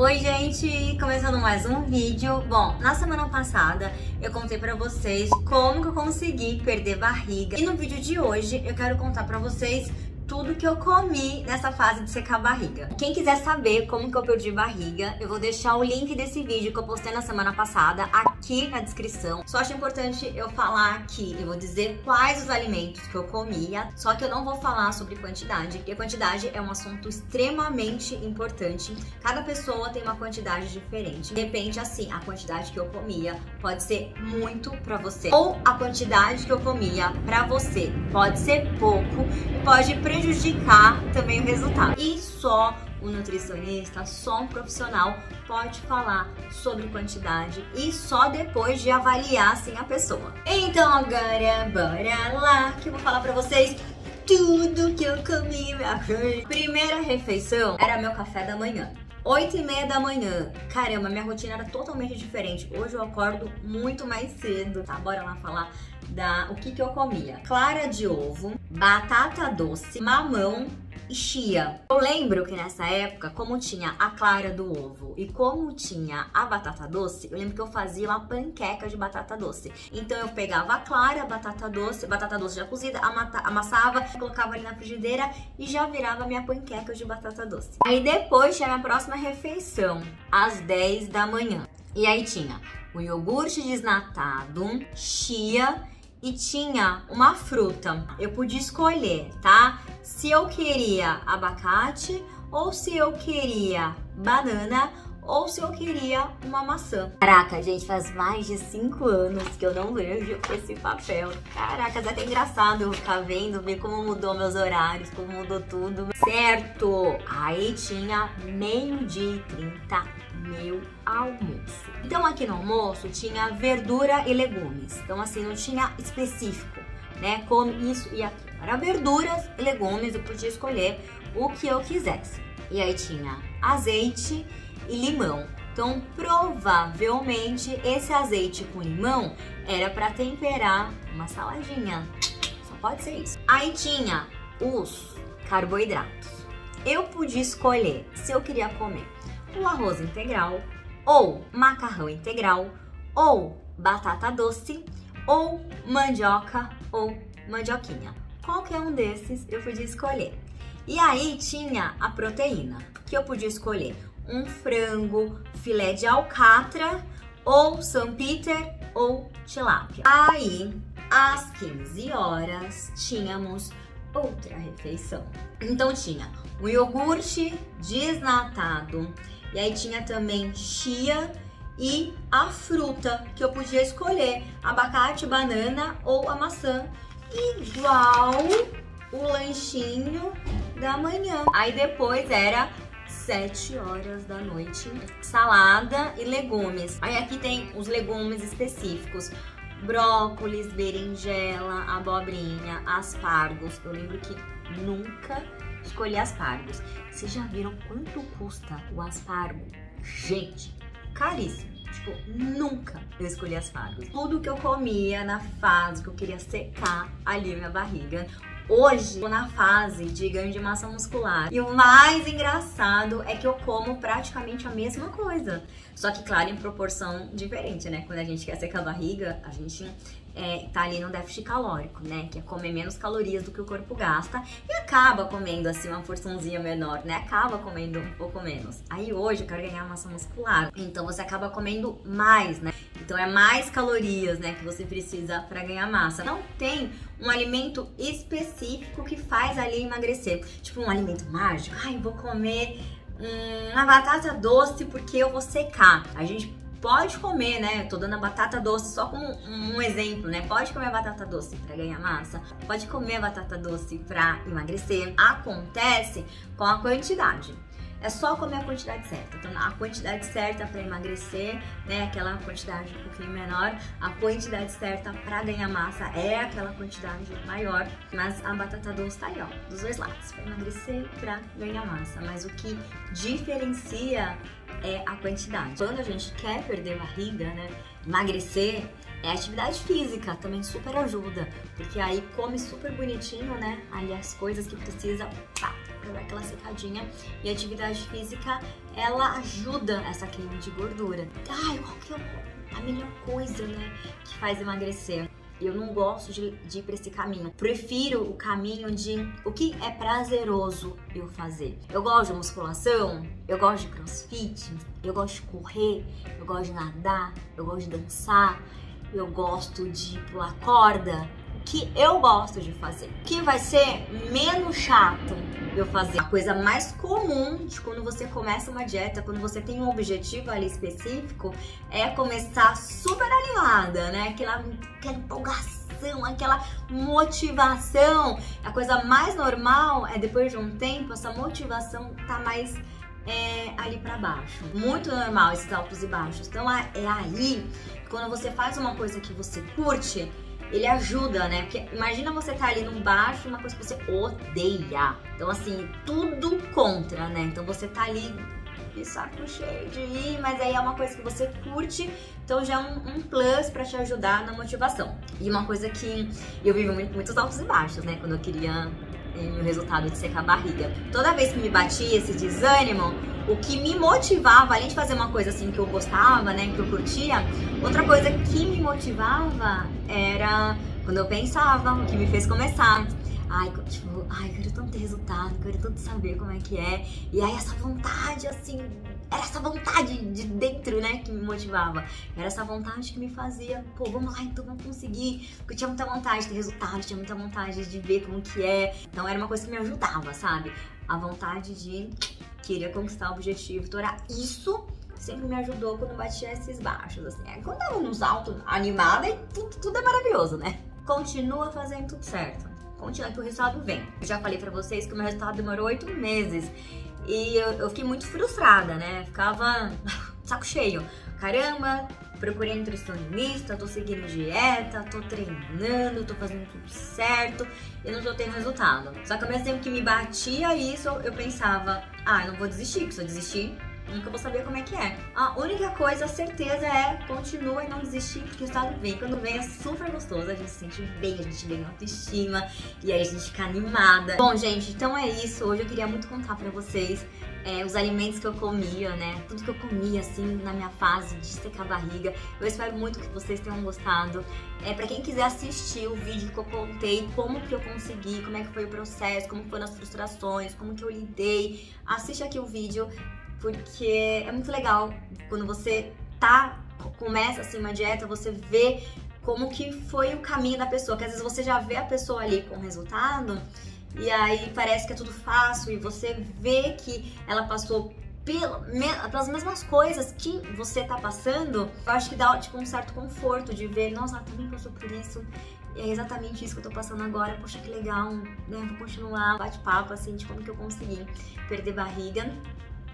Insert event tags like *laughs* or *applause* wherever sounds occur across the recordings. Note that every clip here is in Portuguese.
Oi gente, começando mais um vídeo. Bom, na semana passada eu contei pra vocês como que eu consegui perder barriga. E no vídeo de hoje eu quero contar pra vocês tudo que eu comi nessa fase de secar a barriga. Quem quiser saber como que eu perdi barriga, eu vou deixar o link desse vídeo que eu postei na semana passada aqui na descrição. Só acho importante eu falar aqui, eu vou dizer quais os alimentos que eu comia, só que eu não vou falar sobre quantidade, porque quantidade é um assunto extremamente importante. Cada pessoa tem uma quantidade diferente. Depende assim, a quantidade que eu comia pode ser muito para você, ou a quantidade que eu comia para você pode ser pouco e pode prejudicar prejudicar também o resultado. E só o nutricionista, só um profissional pode falar sobre quantidade e só depois de avaliar assim a pessoa. Então agora, bora lá que eu vou falar para vocês tudo que eu comi minha *laughs* Primeira refeição era meu café da manhã. 8 e meia da manhã. Caramba, minha rotina era totalmente diferente. Hoje eu acordo muito mais cedo, tá? Bora lá falar da o que que eu comia. Clara de ovo, batata doce, mamão chia. Eu lembro que nessa época, como tinha a clara do ovo e como tinha a batata doce, eu lembro que eu fazia uma panqueca de batata doce. Então eu pegava a clara, a batata doce, batata doce já cozida, amassava, colocava ali na frigideira e já virava minha panqueca de batata doce. Aí depois tinha a minha próxima refeição, às 10 da manhã. E aí tinha o iogurte desnatado, chia e tinha uma fruta. Eu podia escolher, tá? Se eu queria abacate ou se eu queria banana ou se eu queria uma maçã. Caraca, gente, faz mais de 5 anos que eu não vejo esse papel. Caraca, é até engraçado eu ficar vendo, ver como mudou meus horários, como mudou tudo. Certo! Aí tinha meio-dia e 30, meu almoço. Então aqui no almoço tinha verdura e legumes. Então assim, não tinha específico, né? Come isso e aquilo. Era verduras legumes, eu podia escolher o que eu quisesse. E aí tinha azeite e limão. Então, provavelmente esse azeite com limão era para temperar uma saladinha. Só pode ser isso. Aí tinha os carboidratos. Eu podia escolher se eu queria comer o arroz integral, ou macarrão integral, ou batata doce, ou mandioca ou mandioquinha. Qualquer um desses eu podia escolher. E aí tinha a proteína, que eu podia escolher um frango, filé de alcatra, ou São Peter, ou tilápia. Aí, às 15 horas, tínhamos outra refeição. Então tinha o iogurte desnatado, e aí tinha também chia e a fruta que eu podia escolher, abacate, banana ou a maçã, igual o lanchinho da manhã. Aí depois era 7 horas da noite, salada e legumes. Aí aqui tem os legumes específicos. Brócolis, berinjela, abobrinha, aspargos. Eu lembro que nunca escolhi aspargos. Vocês já viram quanto custa o aspargo? Gente, caríssimo. Tipo, nunca eu escolhi aspargos. Tudo que eu comia na fase que eu queria secar ali minha barriga, Hoje, tô na fase de ganho de massa muscular. E o mais engraçado é que eu como praticamente a mesma coisa. Só que, claro, em proporção diferente, né? Quando a gente quer secar a barriga, a gente é, tá ali no déficit calórico, né? Que é comer menos calorias do que o corpo gasta e acaba comendo assim uma porçãozinha menor, né? Acaba comendo um pouco menos. Aí hoje eu quero ganhar massa muscular, então você acaba comendo mais, né? Então é mais calorias, né, que você precisa para ganhar massa. Não tem um alimento específico que faz ali emagrecer, tipo um alimento mágico. Ai, vou comer hum, uma batata doce porque eu vou secar. A gente pode comer, né? Eu tô dando a batata doce só como um exemplo, né? Pode comer a batata doce para ganhar massa, pode comer a batata doce para emagrecer. Acontece com a quantidade. É só comer a quantidade certa. Então, a quantidade certa para emagrecer, né? Aquela quantidade um pouquinho menor. A quantidade certa para ganhar massa é aquela quantidade maior. Mas a batata doce tá aí, ó, dos dois lados, para emagrecer e para ganhar massa. Mas o que diferencia é a quantidade. Quando a gente quer perder barriga, né? Emagrecer, é atividade física, também super ajuda, porque aí come super bonitinho, né? Ali as coisas que precisa, pá, pra dar aquela secadinha. E a atividade física, ela ajuda essa queima de gordura. Ai, qual que é a melhor coisa, né, que faz emagrecer? Eu não gosto de, de ir para esse caminho. Prefiro o caminho de o que é prazeroso eu fazer. Eu gosto de musculação, eu gosto de crossfit, eu gosto de correr, eu gosto de nadar, eu gosto de dançar, eu gosto de pular corda. Que eu gosto de fazer. Que vai ser menos chato eu fazer. A coisa mais comum de quando você começa uma dieta, quando você tem um objetivo ali específico, é começar super animada, né? Aquela, aquela empolgação, aquela motivação. A coisa mais normal é depois de um tempo, essa motivação tá mais é, ali para baixo. Muito normal esses altos e baixos. Então é aí, quando você faz uma coisa que você curte, ele ajuda, né? Porque imagina você tá ali num baixo, uma coisa que você odeia. Então, assim, tudo contra, né? Então você tá ali de saco cheio de ir, mas aí é uma coisa que você curte, então já é um, um plus para te ajudar na motivação. E uma coisa que eu vivo muito, muitos altos e baixos, né? Quando eu queria o resultado de secar a barriga. Toda vez que me batia esse desânimo, o que me motivava, além de fazer uma coisa assim que eu gostava, né, que eu curtia, outra coisa que me motivava era quando eu pensava, o que me fez começar. Ai, tipo, ai, eu quero tanto ter resultado, quero tanto saber como é que é. E aí essa vontade, assim, era essa vontade de dentro, né, que me motivava. Era essa vontade que me fazia, pô, vamos lá, então vamos conseguir. Porque eu tinha muita vontade de ter resultado, tinha muita vontade de ver como que é. Então era uma coisa que me ajudava, sabe? A vontade de querer conquistar o objetivo. Era isso sempre me ajudou quando batia esses baixos, assim. É, quando eu nos altos, animada, e tudo, tudo é maravilhoso, né? Continua fazendo tudo certo. Continua que o resultado vem. Eu já falei pra vocês que o meu resultado demorou oito meses. E eu, eu fiquei muito frustrada, né? Ficava *laughs* saco cheio. Caramba, procurei nutricionista, tô seguindo dieta, tô treinando, tô fazendo tudo certo e não tô tendo resultado. Só que ao mesmo tempo que me batia isso, eu pensava, ah, eu não vou desistir, porque se eu desistir, nunca vou saber como é que é. A única coisa, a certeza é continua e não desistir, porque o estado vem. Quando vem é super gostoso, a gente se sente bem, a gente ganha autoestima e aí a gente fica animada. Bom, gente, então é isso. Hoje eu queria muito contar pra vocês é, os alimentos que eu comia, né? Tudo que eu comia, assim, na minha fase de secar a barriga. Eu espero muito que vocês tenham gostado. É, pra quem quiser assistir o vídeo que eu contei, como que eu consegui, como é que foi o processo, como foram as frustrações, como que eu lidei, assiste aqui o vídeo porque é muito legal quando você tá começa assim uma dieta, você vê como que foi o caminho da pessoa, que às vezes você já vê a pessoa ali com resultado e aí parece que é tudo fácil e você vê que ela passou pelas mesmas coisas que você tá passando, eu acho que dá tipo, um certo conforto de ver, nossa, ela também passou por isso. E é exatamente isso que eu tô passando agora. Poxa, que legal, né? Vou continuar bate-papo assim de como que eu consegui perder barriga.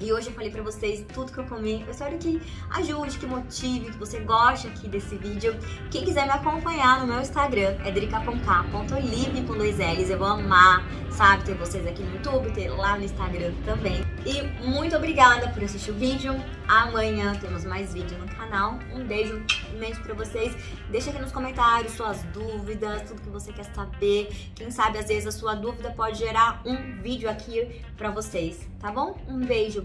E hoje eu falei pra vocês tudo que eu comi. Eu espero que ajude, que motive, que você goste aqui desse vídeo. Quem quiser me acompanhar no meu Instagram é drica.k.live com dois L's. Eu vou amar, sabe, ter vocês aqui no YouTube, ter lá no Instagram também. E muito obrigada por assistir o vídeo. Amanhã temos mais vídeo no canal. Um beijo imenso pra vocês. Deixa aqui nos comentários suas dúvidas, tudo que você quer saber. Quem sabe, às vezes, a sua dúvida pode gerar um vídeo aqui pra vocês, tá bom? Um beijo.